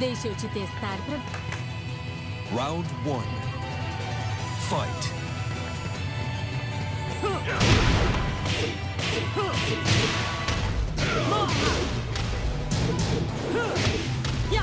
Deixa eu te testar pra... Round one. Fight. Ya!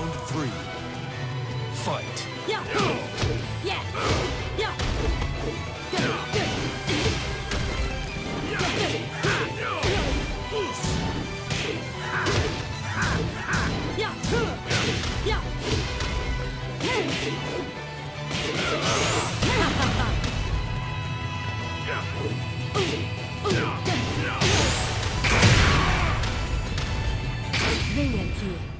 Round three. Fight. Yeah! Ya! Ya! Vem aqui.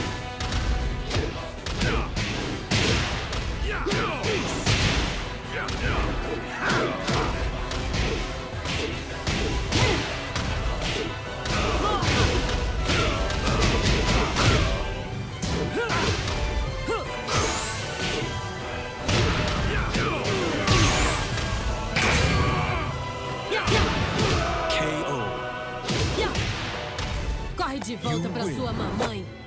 de volta para sua mamãe.